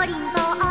コリンボ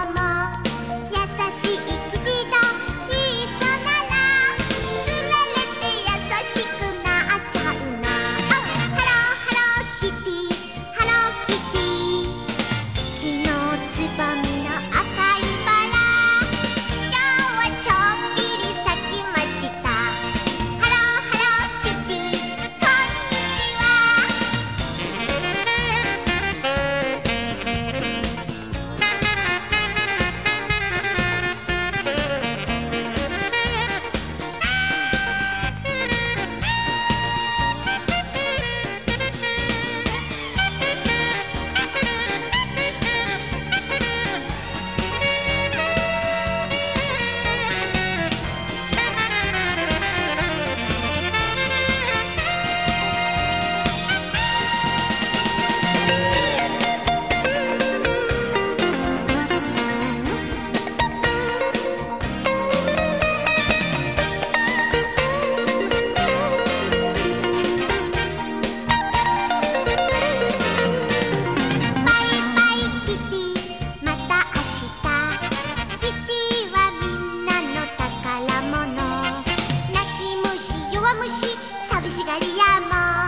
妈妈